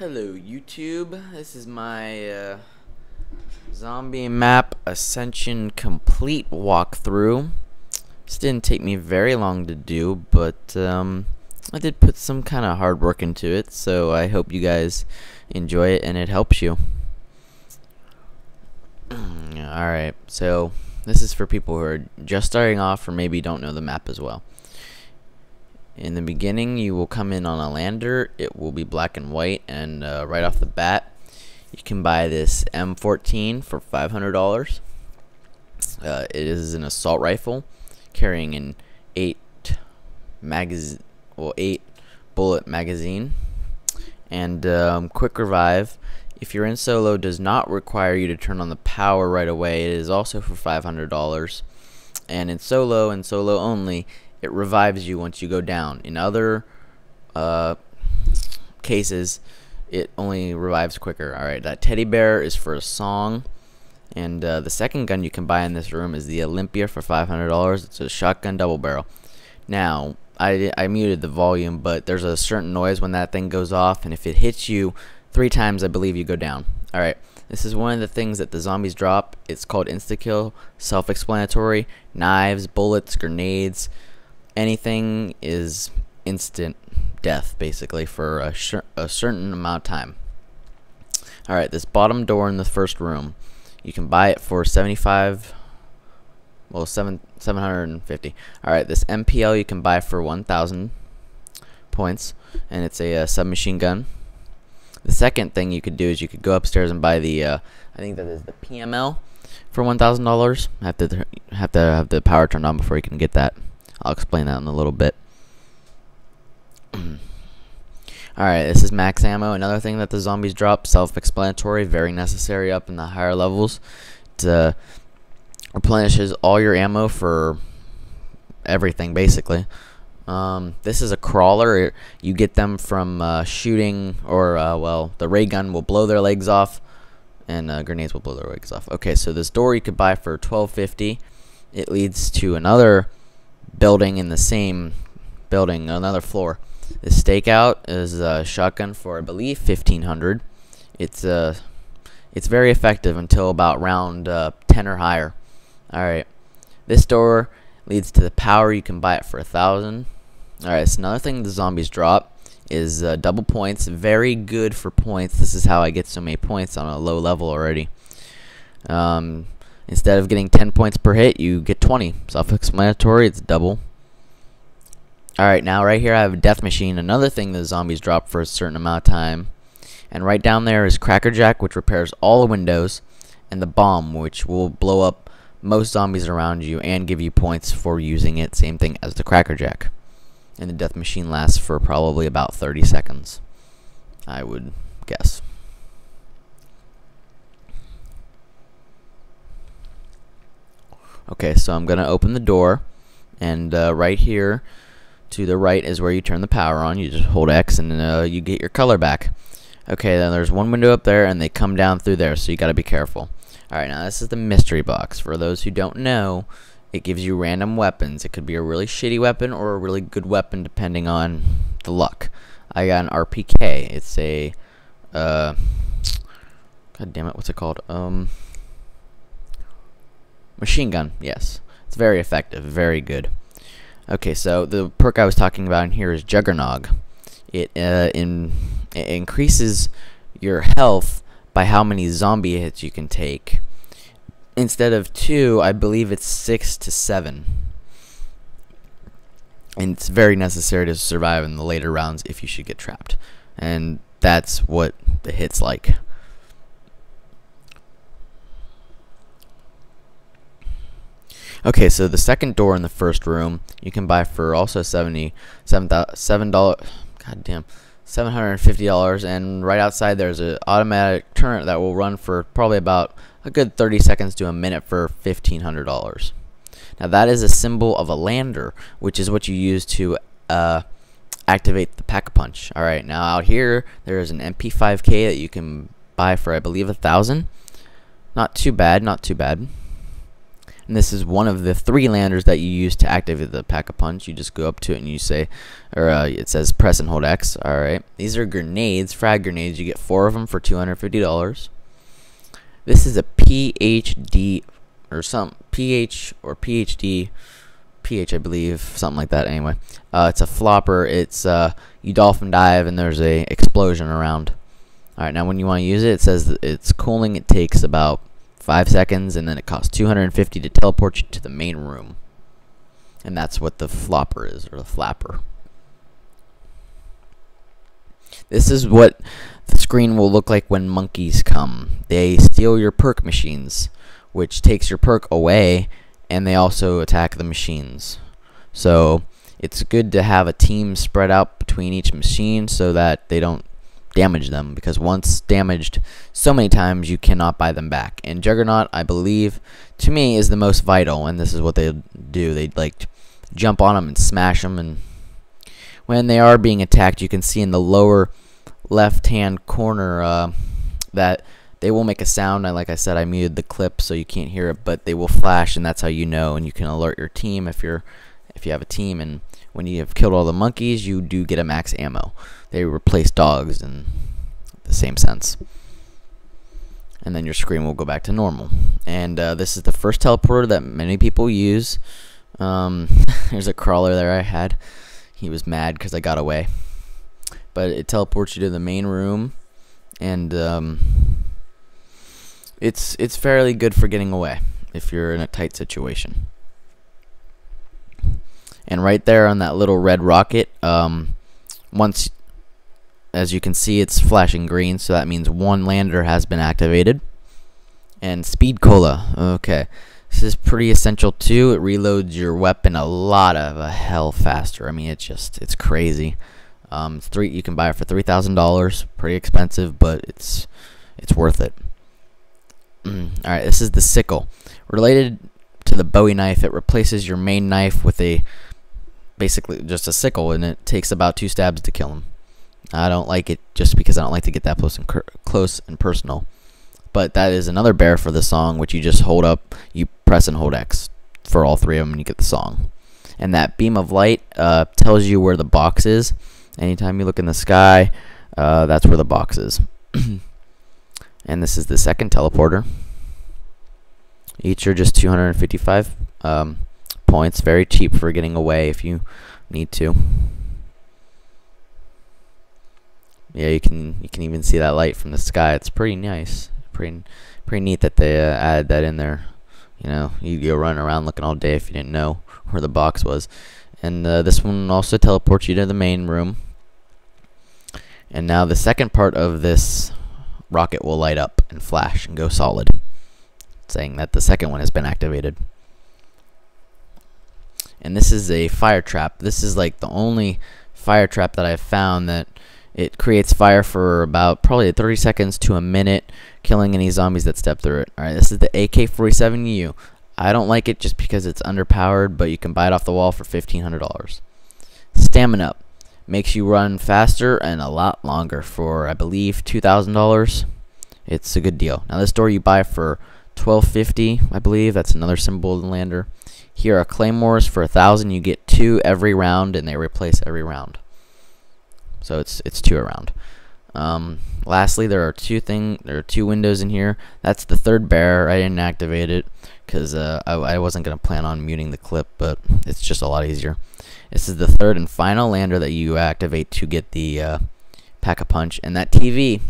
Hello YouTube, this is my uh, zombie map ascension complete walkthrough. This didn't take me very long to do, but um, I did put some kind of hard work into it, so I hope you guys enjoy it and it helps you. Alright, so this is for people who are just starting off or maybe don't know the map as well. In the beginning, you will come in on a lander. It will be black and white, and uh, right off the bat, you can buy this M14 for $500. Uh, it is an assault rifle carrying an eight magazine, well, eight bullet magazine, and um, quick revive. If you're in solo, does not require you to turn on the power right away. It is also for $500. And in solo and solo only, it revives you once you go down. In other uh, cases, it only revives quicker. Alright, that teddy bear is for a song. And uh, the second gun you can buy in this room is the Olympia for $500. It's a shotgun double barrel. Now, I, I muted the volume, but there's a certain noise when that thing goes off, and if it hits you three times, I believe you go down. Alright, this is one of the things that the zombies drop. It's called insta-kill, self-explanatory. Knives, bullets, grenades, anything is instant death basically for a, a certain amount of time. Alright, this bottom door in the first room, you can buy it for 75 well, seven, 750. Alright, this MPL you can buy for 1,000 points, and it's a, uh, submachine gun. The second thing you could do is you could go upstairs and buy the, uh, I think that is the PML for $1,000. Have to have to have the power turned on before you can get that. I'll explain that in a little bit. Alright, this is max ammo. Another thing that the zombies drop, self-explanatory, very necessary up in the higher levels. It replenishes all your ammo for everything, basically. Um, this is a crawler. You get them from uh, shooting, or, uh, well, the ray gun will blow their legs off, and uh, grenades will blow their legs off. Okay, so this door you could buy for 12.50. It leads to another building in the same building, another floor. The stakeout is a shotgun for I believe 1500. It's uh it's very effective until about round uh, 10 or higher. All right. This door leads to the power. You can buy it for a thousand. All right. So another thing the zombies drop is uh, double points. Very good for points. This is how I get so many points on a low level already. Um, Instead of getting 10 points per hit, you get 20. Self-explanatory, it's double. Alright, now right here I have a death machine, another thing the zombies drop for a certain amount of time. And right down there is Crackerjack, which repairs all the windows, and the bomb, which will blow up most zombies around you and give you points for using it. Same thing as the Crackerjack. And the death machine lasts for probably about 30 seconds, I would guess. Okay, so I'm going to open the door, and uh, right here to the right is where you turn the power on. You just hold X, and uh, you get your color back. Okay, then there's one window up there, and they come down through there, so you got to be careful. Alright, now this is the mystery box. For those who don't know, it gives you random weapons. It could be a really shitty weapon or a really good weapon, depending on the luck. I got an RPK. It's a, uh, god damn it, what's it called? Um... Machine gun, yes. It's very effective, very good. Okay, so the perk I was talking about in here is Juggernog. It, uh, in, it increases your health by how many zombie hits you can take. Instead of two, I believe it's six to seven. And it's very necessary to survive in the later rounds if you should get trapped. And that's what the hit's like. Okay, so the second door in the first room you can buy for also seventy seven dollar. God damn. $750 and right outside there's an automatic turret that will run for probably about a good 30 seconds to a minute for $1500 now that is a symbol of a lander which is what you use to uh, activate the pack punch alright now out here there is an MP5k that you can buy for I believe a thousand not too bad not too bad And this is one of the three landers that you use to activate the pack-a-punch. You just go up to it and you say, or uh, it says press and hold X. All right. These are grenades, frag grenades. You get four of them for $250. This is a PhD or some PH or PhD, PH I believe, something like that. Anyway, uh, it's a flopper. It's uh, you dolphin dive and there's a explosion around. All right, now when you want to use it, it says it's cooling. It takes about five seconds, and then it costs 250 to teleport you to the main room. And that's what the flopper is, or the flapper. This is what the screen will look like when monkeys come. They steal your perk machines, which takes your perk away, and they also attack the machines. So it's good to have a team spread out between each machine so that they don't damage them because once damaged so many times you cannot buy them back. And juggernaut i believe to me is the most vital and this is what they do. They like jump on them and smash them and when they are being attacked you can see in the lower left hand corner uh, that they will make a sound. Like i said i muted the clip so you can't hear it but they will flash and that's how you know and you can alert your team if you're if you have a team and when you have killed all the monkeys you do get a max ammo they replace dogs in the same sense. And then your screen will go back to normal. And uh, this is the first teleporter that many people use. Um, there's a crawler there I had. He was mad because I got away. But it teleports you to the main room. And um, it's, it's fairly good for getting away if you're in a tight situation. And right there on that little red rocket, um, once as you can see, it's flashing green, so that means one lander has been activated. And speed cola. Okay. This is pretty essential too. It reloads your weapon a lot of a hell faster. I mean, it's just it's crazy. Um, it's three. You can buy it for three thousand dollars. Pretty expensive, but it's it's worth it. All right, this is the sickle. Related to the Bowie knife, it replaces your main knife with a basically just a sickle, and it takes about two stabs to kill him. I don't like it just because I don't like to get that close and close and personal. But that is another bear for the song, which you just hold up, you press and hold X for all three of them, and you get the song. And that beam of light uh, tells you where the box is. Anytime you look in the sky, uh, that's where the box is. and this is the second teleporter. Each are just 255 um, points. Very cheap for getting away if you need to yeah, you can you can even see that light from the sky. It's pretty nice. Pretty pretty neat that they uh, added that in there. You know, you go running around looking all day if you didn't know where the box was. And uh, this one also teleports you to the main room. And now the second part of this rocket will light up and flash and go solid, saying that the second one has been activated. And this is a fire trap. This is like the only fire trap that I've found that it creates fire for about probably 30 seconds to a minute, killing any zombies that step through it. Alright, this is the AK-47U. I don't like it just because it's underpowered, but you can buy it off the wall for $1,500. Stamina Up makes you run faster and a lot longer for, I believe, $2,000. It's a good deal. Now, this door you buy for 1250 I believe. That's another symbol of the lander. Here are claymores for a thousand. You get two every round, and they replace every round. So it's it's two around. Um, lastly, there are two thing there are two windows in here. That's the third bear. I didn't activate it because uh, I, I wasn't gonna plan on muting the clip, but it's just a lot easier. This is the third and final lander that you activate to get the uh, pack a punch, and that TV.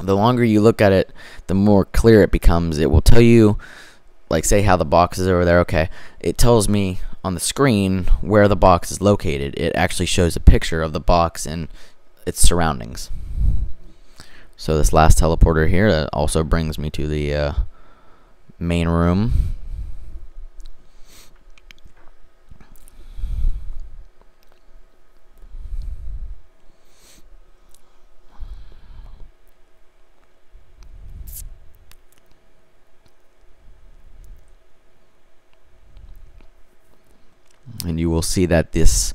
The longer you look at it, the more clear it becomes. It will tell you, like, say how the box is over there. Okay, it tells me on the screen where the box is located. It actually shows a picture of the box and its surroundings. So this last teleporter here that also brings me to the uh, main room. Will see that this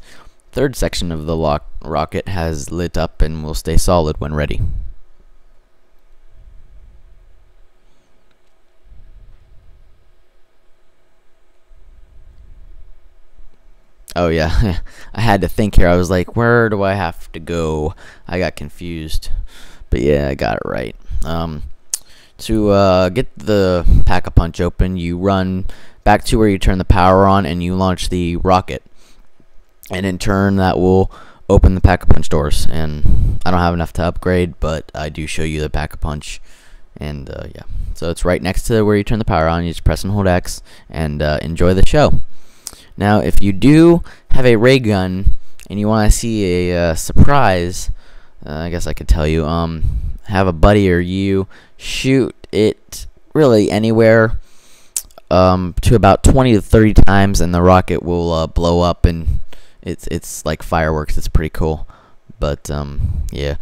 third section of the lock rocket has lit up and will stay solid when ready. Oh yeah, I had to think here. I was like, where do I have to go? I got confused, but yeah, I got it right. Um, to uh, get the pack-a-punch open, you run back to where you turn the power on and you launch the rocket, and in turn that will open the pack-a-punch doors. And I don't have enough to upgrade, but I do show you the pack-a-punch, and uh, yeah, so it's right next to where you turn the power on. You just press and hold X and uh, enjoy the show. Now, if you do have a ray gun and you want to see a uh, surprise, uh, I guess I could tell you, um, have a buddy or you shoot it really anywhere um, to about 20 to 30 times, and the rocket will uh, blow up, and it's it's like fireworks. It's pretty cool, but um, yeah.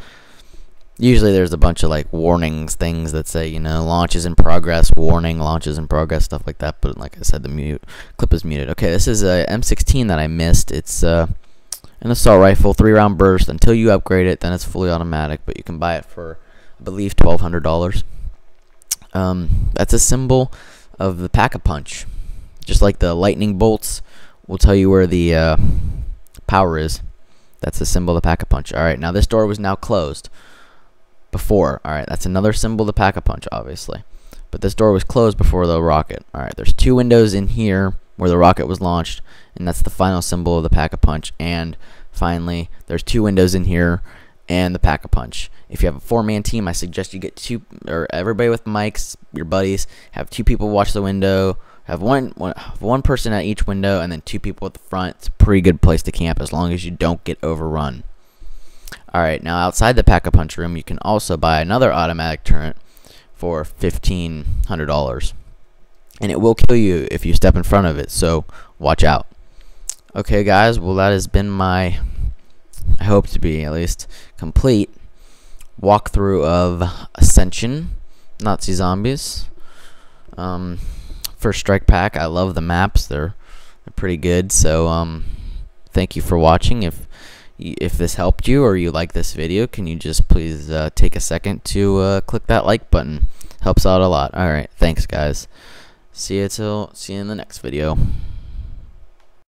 Usually there's a bunch of like warnings things that say you know launches in progress warning launches in progress stuff like that. But like i said the mute clip is muted. Okay this is a m16 that i missed. It's uh, an assault rifle three round burst. Until you upgrade it then it's fully automatic but you can buy it for i believe $1200 um, that's a symbol of the pack-a-punch. Just like the lightning bolts will tell you where the uh, power is that's the symbol of the pack-a-punch alright now this door was now closed before. Alright, that's another symbol of the pack-a-punch, obviously. But this door was closed before the rocket. Alright, there's two windows in here where the rocket was launched, and that's the final symbol of the pack-a-punch. And finally, there's two windows in here and the pack-a-punch. If you have a four-man team, I suggest you get two, or everybody with mics, your buddies, have two people watch the window, have one, one, one person at each window, and then two people at the front. It's a pretty good place to camp as long as you don't get overrun. Alright, now outside the Pack-a-Punch room, you can also buy another automatic turret for $1,500. And it will kill you if you step in front of it, so watch out. Okay, guys, well, that has been my, I hope to be at least, complete walkthrough of Ascension, Nazi Zombies. Um, first Strike Pack, I love the maps, they're, they're pretty good, so um, thank you for watching. If if this helped you or you like this video, can you just please uh, take a second to uh, click that like button? Helps out a lot. Alright, thanks guys. See you till see you in the next video.